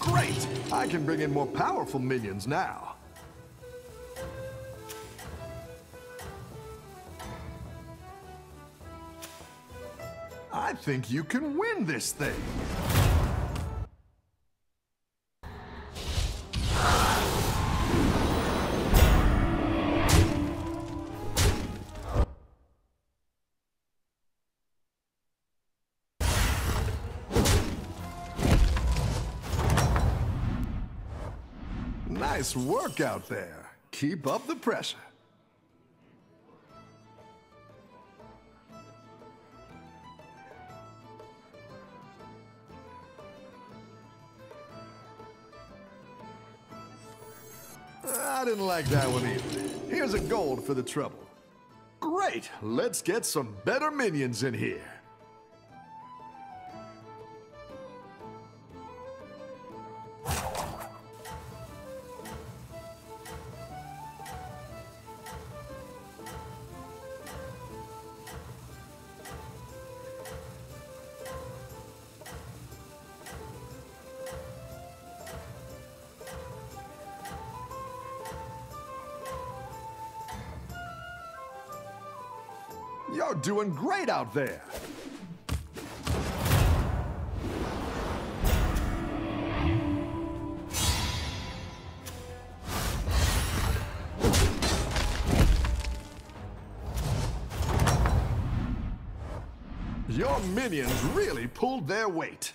Great! I can bring in more powerful minions now. I think you can win this thing. Nice work out there. Keep up the pressure. I didn't like that one either. Here's a gold for the trouble. Great! Let's get some better minions in here. You're doing great out there. Your minions really pulled their weight.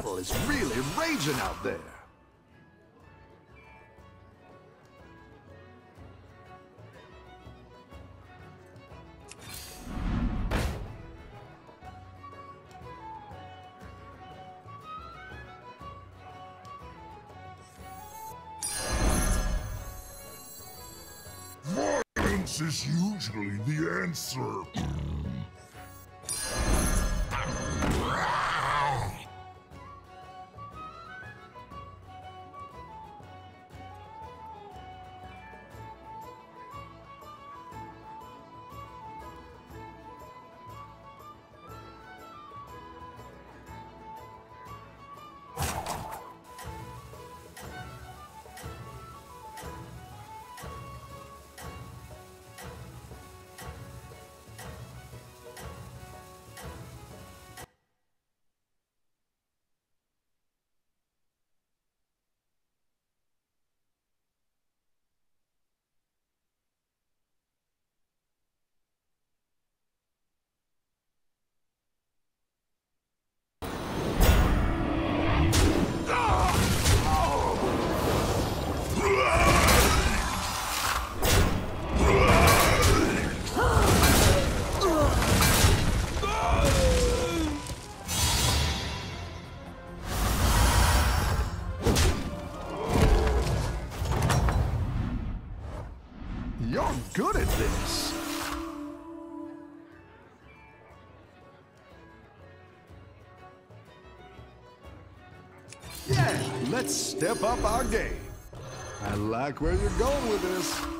Battle is really raging out there. Violence is usually the answer. Step up our game. I like where you're going with this.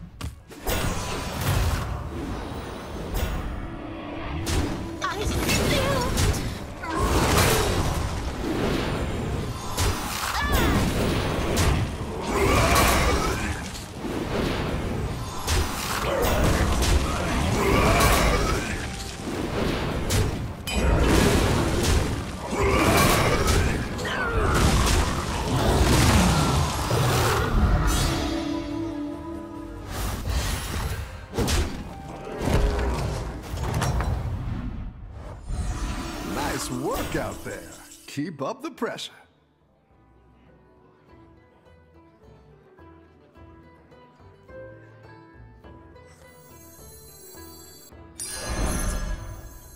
The pressure.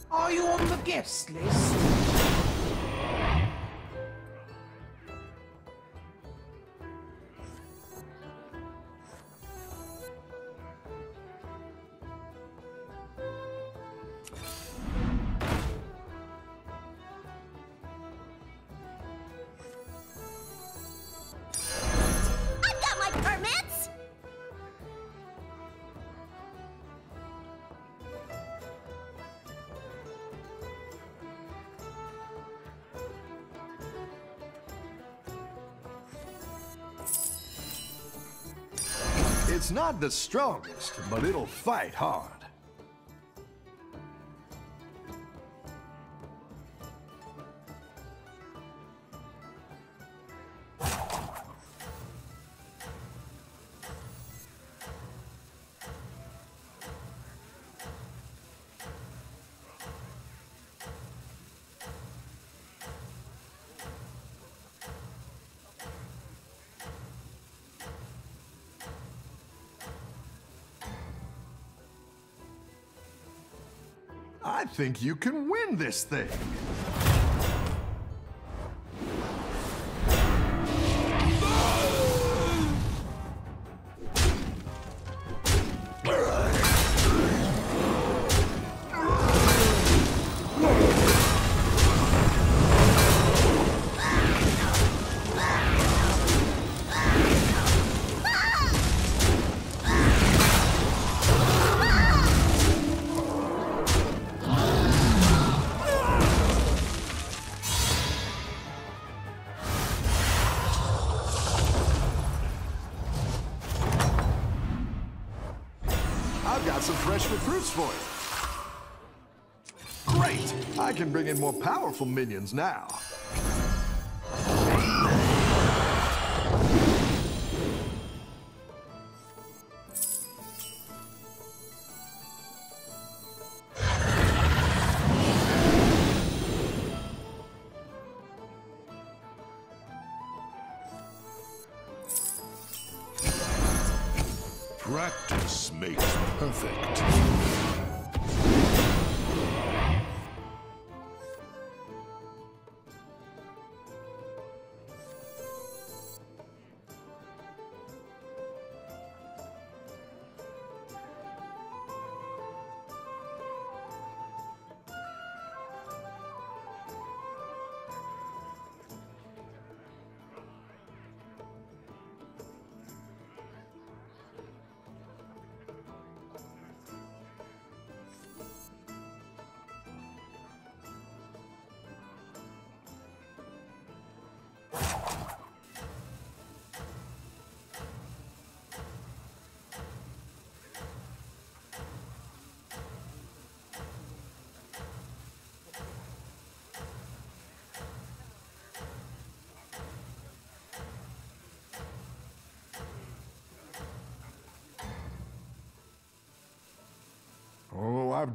Are you on the guest list? It's not the strongest, but it'll fight hard. Think you can win this thing. Great! I can bring in more powerful minions now. Practice makes perfect.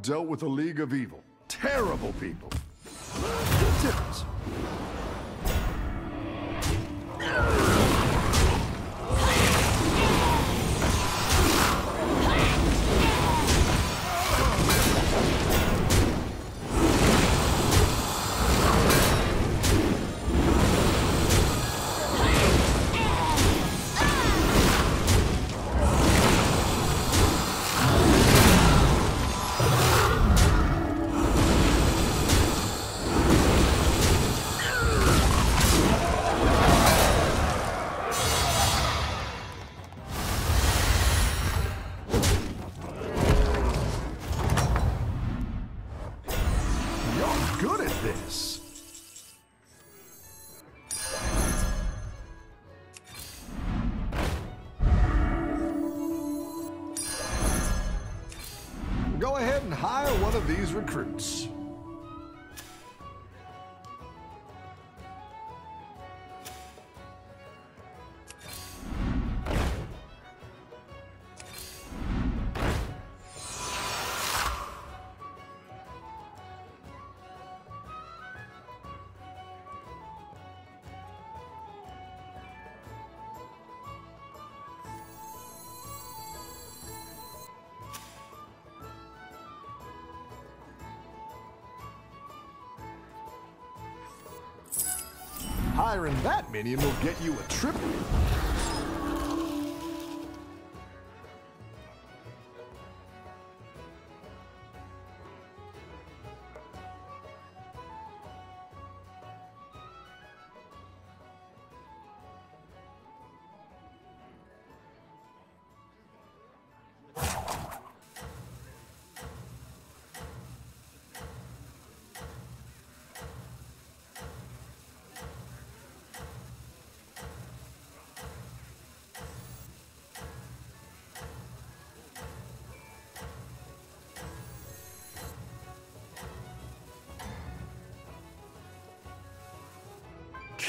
Dealt with a League of Evil. Terrible people. Good tips. That minion will get you a triple.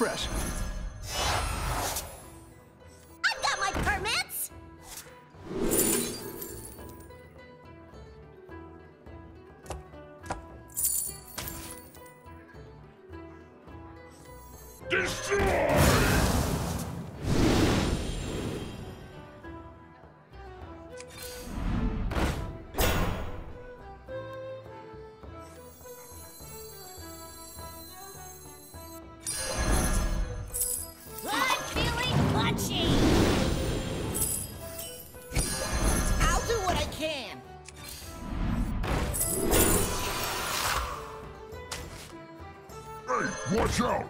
Keep up the pressure. I've got my permits! Destroy! Out!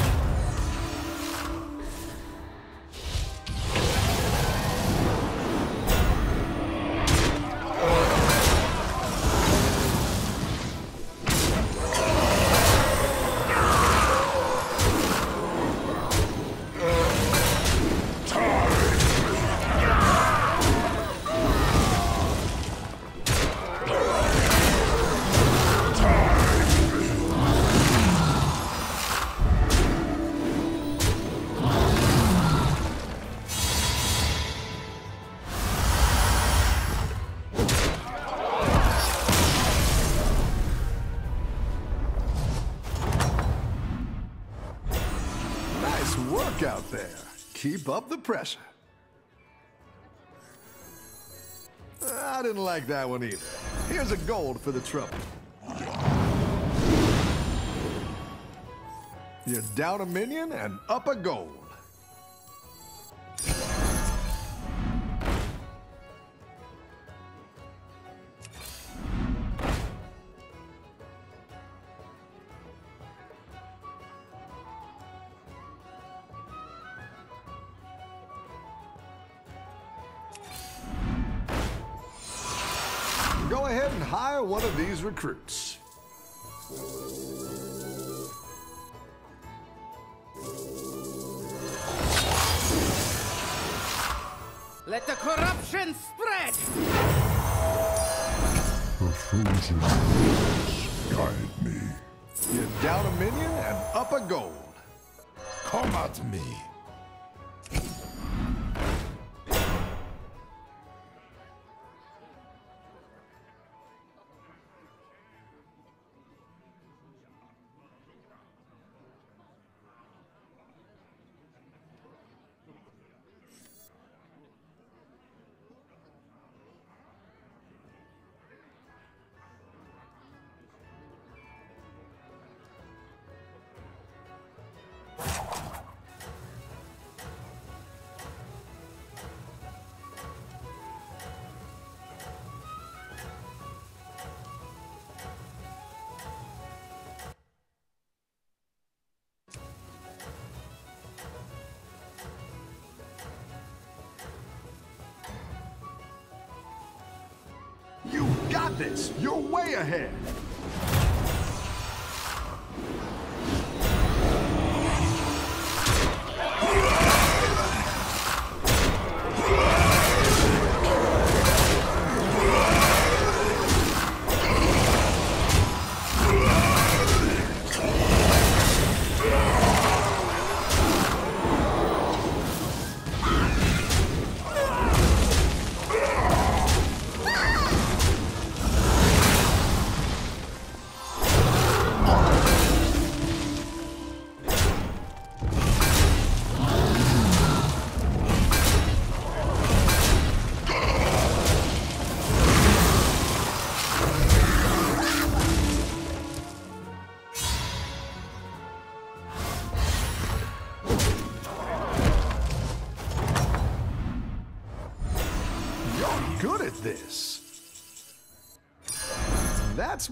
Keep up the pressure. I didn't like that one either. Here's a gold for the trouble. You're down a minion and up a gold. One these recruits. Let the corruption spread! The frozen guide me. You're down a minion and up a gold. Come at me. Got this! You're way ahead!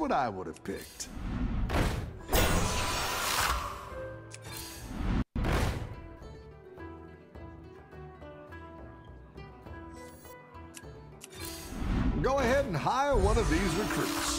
What I would have picked. Go ahead and hire one of these recruits.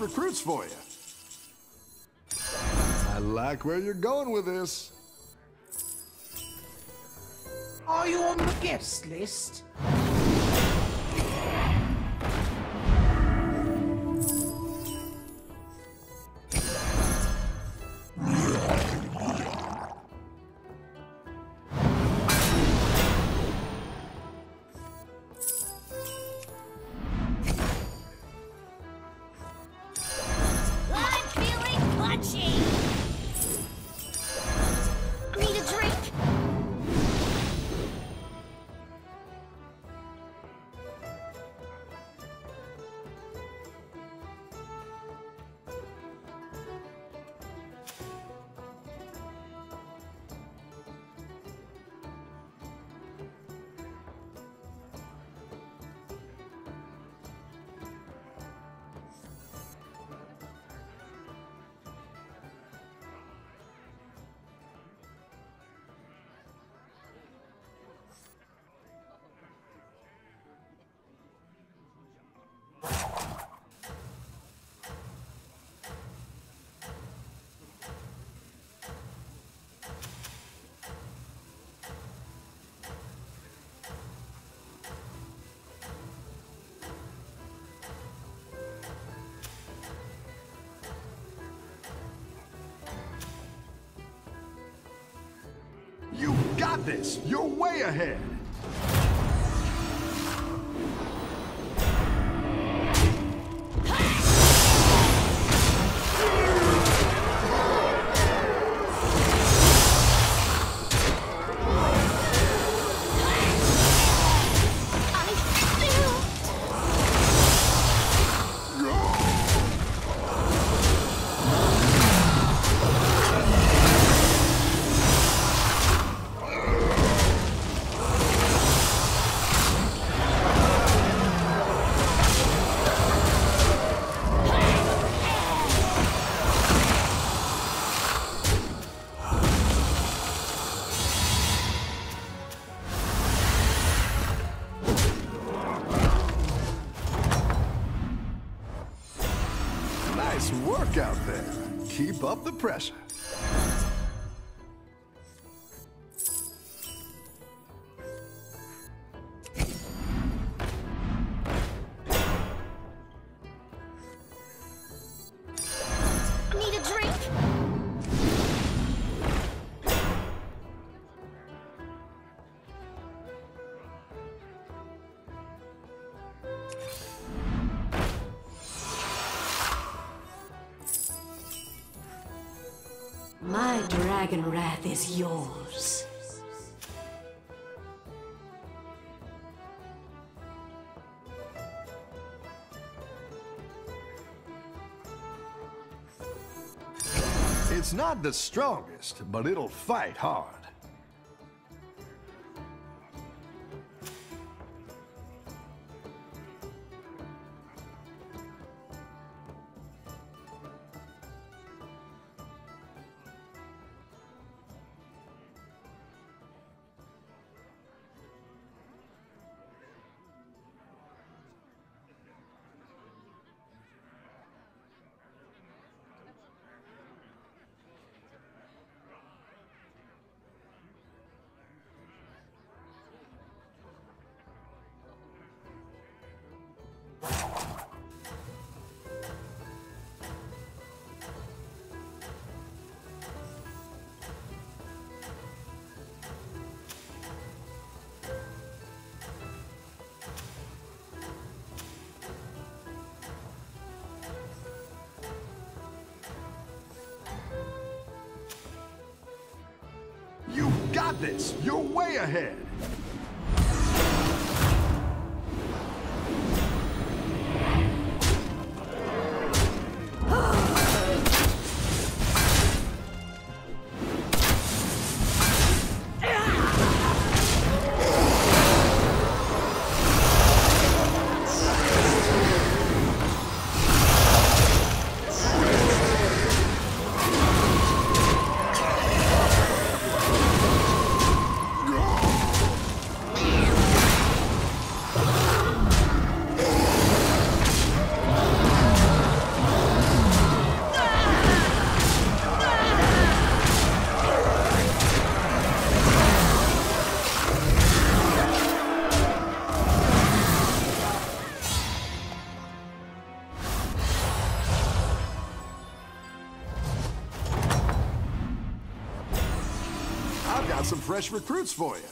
Recruits for you. I like where you're going with this. Are you on the guest list? Got this! You're way ahead! The pressure. Dragon wrath is yours. It's not the strongest, but it'll fight hard. You're way ahead! Fresh recruits for you.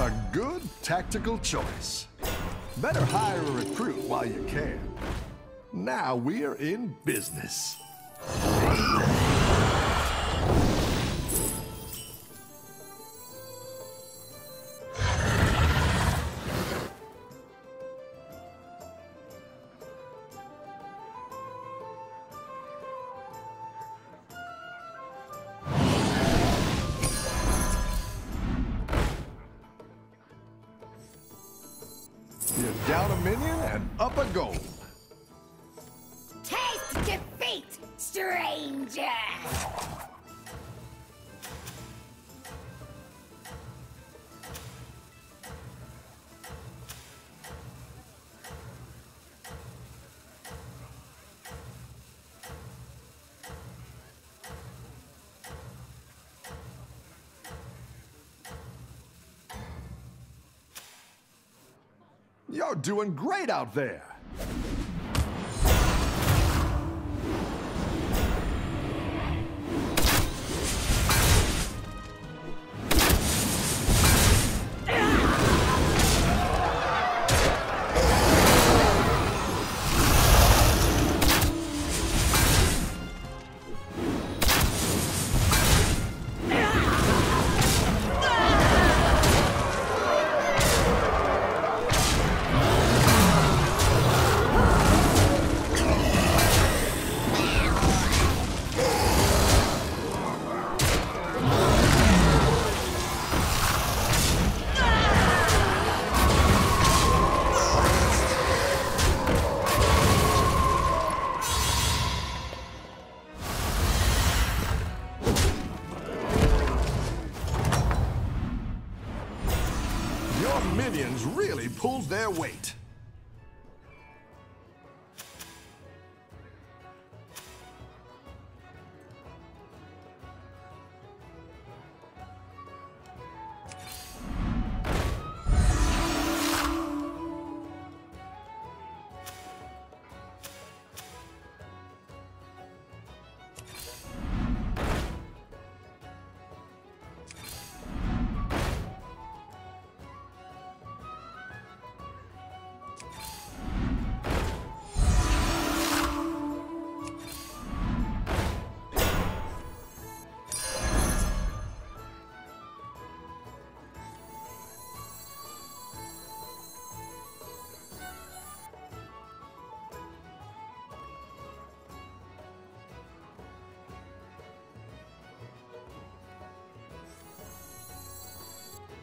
A good tactical choice. Better hire a recruit while you can. Now we're in business. You're down a minion and up a gold. Doing great out there.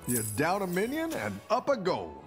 You're down a minion and up a gold.